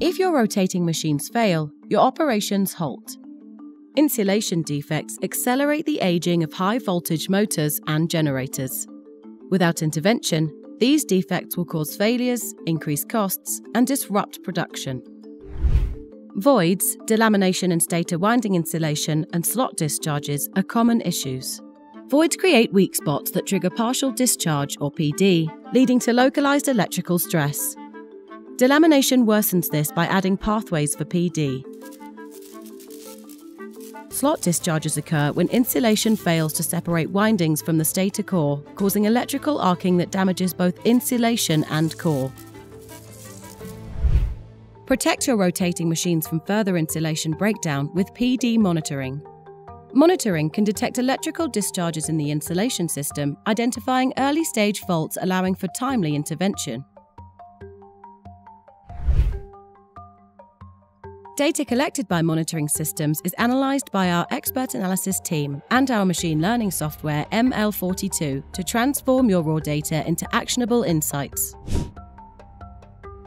If your rotating machines fail, your operations halt. Insulation defects accelerate the aging of high voltage motors and generators. Without intervention, these defects will cause failures, increase costs, and disrupt production. Voids, delamination and stator winding insulation, and slot discharges are common issues. Voids create weak spots that trigger partial discharge or PD, leading to localized electrical stress. Delamination worsens this by adding pathways for PD. Slot discharges occur when insulation fails to separate windings from the stator core, causing electrical arcing that damages both insulation and core. Protect your rotating machines from further insulation breakdown with PD monitoring. Monitoring can detect electrical discharges in the insulation system, identifying early stage faults allowing for timely intervention. Data collected by monitoring systems is analysed by our expert analysis team and our machine learning software ML42 to transform your raw data into actionable insights.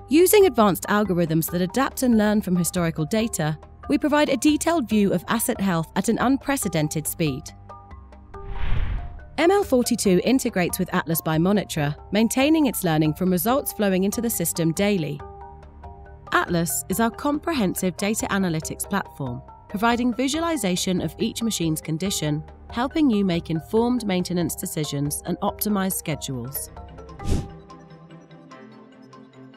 Using advanced algorithms that adapt and learn from historical data, we provide a detailed view of asset health at an unprecedented speed. ML42 integrates with Atlas by Monitra, maintaining its learning from results flowing into the system daily Atlas is our comprehensive data analytics platform, providing visualization of each machine's condition, helping you make informed maintenance decisions and optimize schedules.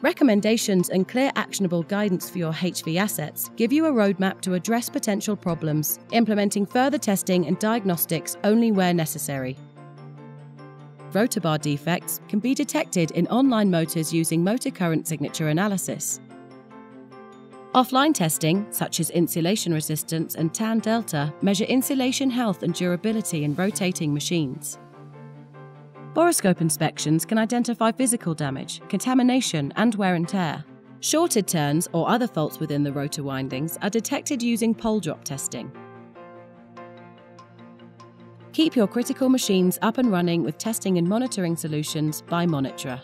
Recommendations and clear actionable guidance for your HV assets give you a roadmap to address potential problems, implementing further testing and diagnostics only where necessary. Rotor defects can be detected in online motors using motor current signature analysis. Offline testing, such as insulation resistance and tan delta, measure insulation health and durability in rotating machines. Boroscope inspections can identify physical damage, contamination, and wear and tear. Shorted turns or other faults within the rotor windings are detected using pole drop testing. Keep your critical machines up and running with testing and monitoring solutions by Monitra.